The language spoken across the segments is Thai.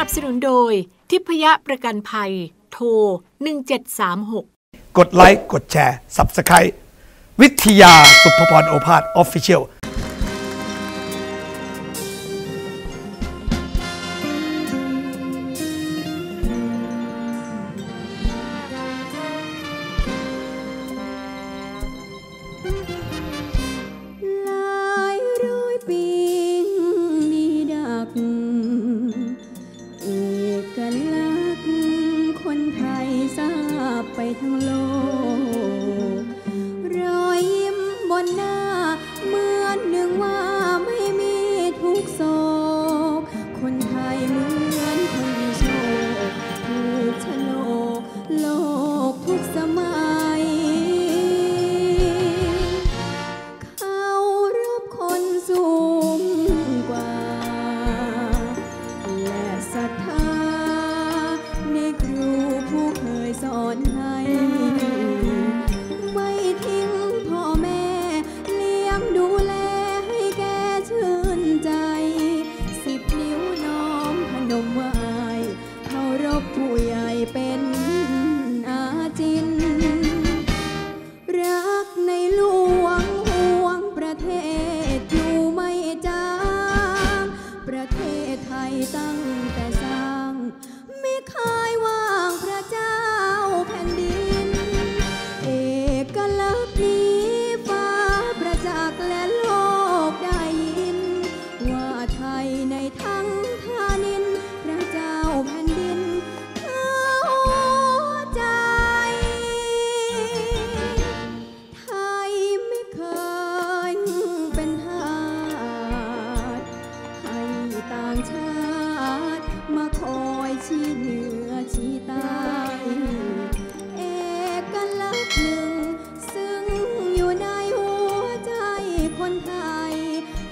นับสนุนโดย ทิพยะประกันภัย โทร 1736 กดไลค์ กดแชร์ Subscribe วิทยาสุภพรโอภาสฟฟิเชียล 高楼。างชาติ มาคอยชี้เหนือชี้ใต้เอกลักษณ์หนึ่ง ซึ่งอยู่ในหัวใจคนไทย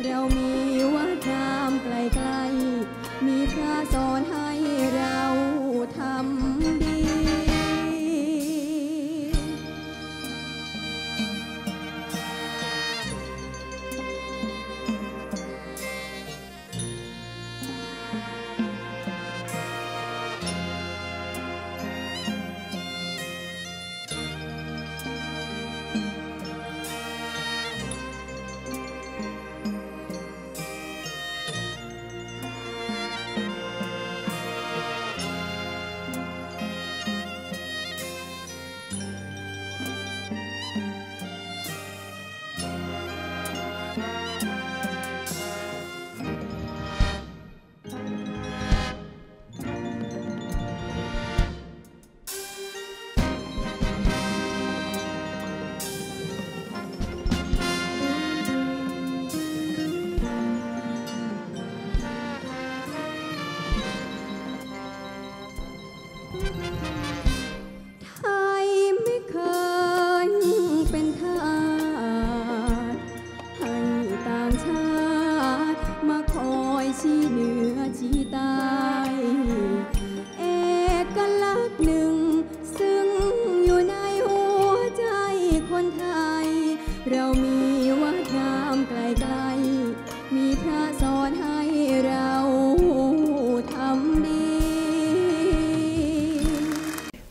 เรามีวัฒนธรรมไกลๆมีพระสอนให้เราทำ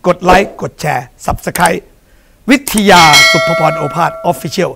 กดไลค์ กดแชร์ Subscribe วิทยาสุภพรโอภาสออฟฟิเชียล